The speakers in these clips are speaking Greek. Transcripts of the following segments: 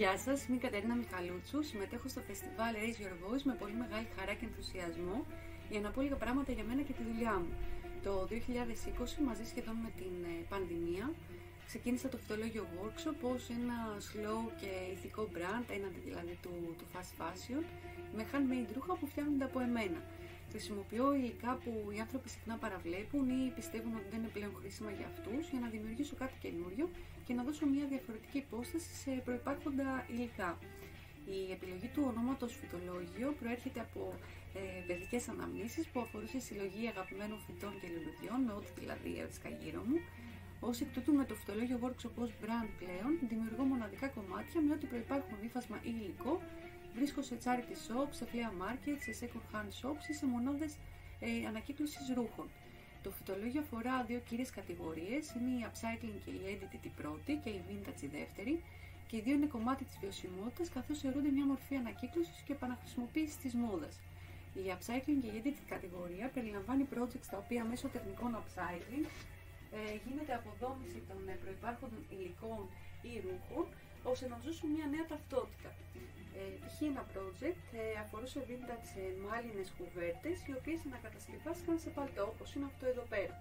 Γεια σας, είμαι η Κατερίνα Μιχαλούτσου. Συμμετέχω στο φεστιβάλ Raise Your Voice με πολύ μεγάλη χαρά και ενθουσιασμό για να πω λίγα πράγματα για μένα και τη δουλειά μου. Το 2020, μαζί σχεδόν με την ε, πανδημία, ξεκίνησα το φυτολόγιο workshop ως ένα slow και ηθικό brand, έναντι δηλαδή του, του fast fashion, με handmade ρούχα που φτιάχνονται από εμένα. Χρησιμοποιώ υλικά που οι άνθρωποι συχνά παραβλέπουν ή πιστεύουν ότι δεν είναι πλέον χρήσιμα για αυτούς για να δημιουργήσω κάτι καινούριο και να δώσω μια διαφορετική υπόσταση σε προπάρχοντα υλικά. Η επιλογή του ονόματος Φυτολόγιο προέρχεται από ε, παιδικέ αναμνήσεις που αφορούσε συλλογή αγαπημένων φυτών και λουλουδιών, με ό,τι δηλαδή έβρισκα γύρω μου. Ω εκ τούτου, με το Φυτολόγιο Workshop ως brand πλέον, δημιουργώ μοναδικά κομμάτια με ό,τι προπάρχον ύφασμα ή υλικό βρίσκω σε charity shops, σε flea market, σε second hand shops ή σε μονάδες ε, ανακύκλωσης ρούχων. Το φυτολόγιο αφορά δύο κύριες κατηγορίες, είναι η upcycling και η edited η πρώτη και η vintage η δεύτερη και οι δύο είναι κομμάτι της βιωσιμότητας καθώς θεωρούνται μια μορφή ανακύκλωσης και επαναχρησιμοποίησης της μόδας. Η upcycling και η edited κατηγορία περιλαμβάνει projects τα οποία μέσω τεχνικών upcycling ε, γίνεται αποδόμηση των ε, προϋπάρχοντων υλικών ή ρούχων ώστε να δώσουν μια νέα ταυτότητα. Ε, π.χ. ένα project ε, αφορούσε vintage ε, μάλινες κουβέρτες οι οποίες ανακατασκευάστηκαν σε παλτό όπως είναι αυτό εδώ πέρα.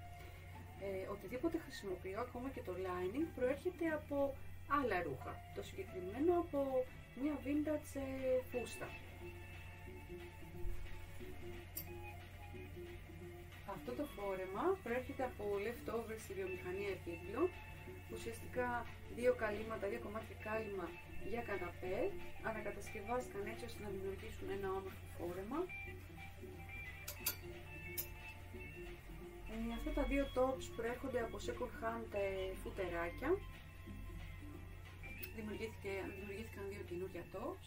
Ε, οτιδήποτε χρησιμοποιώ, ακόμα και το lining, προέρχεται από άλλα ρούχα. Το συγκεκριμένο από μια vintage ε, φούστα. Αυτό το φόρεμα προέρχεται από leftovers στη βιομηχανία επίπλων ουσιαστικά δύο καλύματα, δύο κομμάτια κάλυμα για καναπέ, ανακατασκευάστηκαν έτσι ώστε να δημιουργήσουν ένα όμορφο φόρεμα. Ε, αυτά τα δύο tops προέρχονται από second hand ε, φουτεράκια. δημιουργήθηκαν δύο καινούργια tops.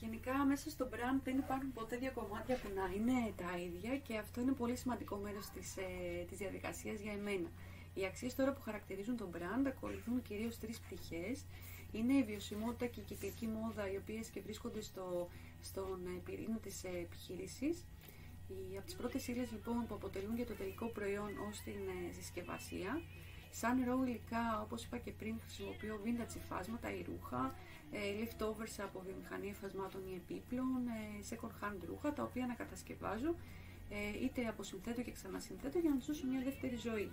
Γενικά μέσα στο brand δεν υπάρχουν ποτέ δύο κομμάτια που να είναι τα ίδια και αυτό είναι πολύ σημαντικό μέρος της, ε, της διαδικασίας για εμένα. Οι αξίες τώρα που χαρακτηρίζουν τον brand ακολουθούν κυρίως τρεις πτυχές. Είναι η βιωσιμότητα και η κυκλική μόδα, οι οποίες και βρίσκονται στο, στον ε, πυρήνα της ε, επιχείρησης. Από τις πρώτες ύλες λοιπόν που αποτελούν για το τελικό προϊόν ως την ε, συσκευασία. Σαν ρο υλικά, όπως είπα και πριν, χρησιμοποιώ vintage υφάσματα ή ρούχα, leftovers από βιομηχανία υφασμάτων ή επίπλων, second hand ρούχα, τα οποία ανακατασκευάζω είτε αποσυνθέτω και ξανασυνθέτω για να τους δώσω μια δεύτερη ζωή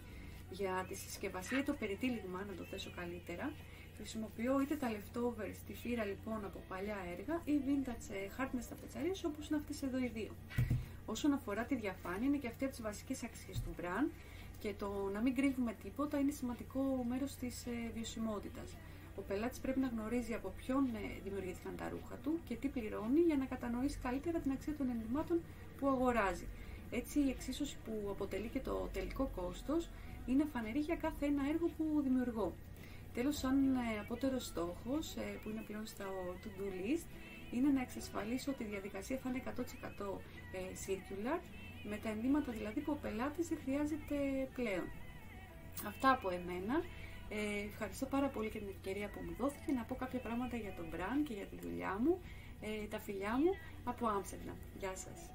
για τη συσκευασία το περιτύλιγμα, να το θέσω καλύτερα, χρησιμοποιώ είτε τα leftovers, τη φύρα λοιπόν από παλιά έργα ή vintage ε, χάρτινες ταπετσαρίες όπως είναι αυτές εδώ οι δύο. Όσον αφορά τη διαφάνεια, είναι και αυτή από τις βασικές αξίες του brand και το να μην κρύβουμε τίποτα είναι σημαντικό μέρος της ε, βιωσιμότητας. Ο πελάτης πρέπει να γνωρίζει από ποιον ε, δημιουργήθηκαν τα ρούχα του και τι πληρώνει για να κατανοήσει καλύτερα την αξία των ενδυμάτων που αγοράζει. Έτσι, η εξίσωση που αποτελεί και το τελικό κόστος είναι φανερή για κάθε ένα έργο που δημιουργώ. Τέλος, σαν ε, απότερος στόχος, ε, που είναι πλέον στο to-do list, είναι να εξασφαλίσω ότι η διαδικασία θα είναι 100% ε, circular, με τα ενδύματα δηλαδή που ο πελάτης δεν χρειάζεται πλέον. Αυτά από εμένα. Ε, ευχαριστώ πάρα πολύ και την ευκαιρία που μου δόθηκε να πω κάποια πράγματα για τον brand και για τη δουλειά μου. Ε, τα φιλιά μου από Άμστερνταμ. Γεια σας.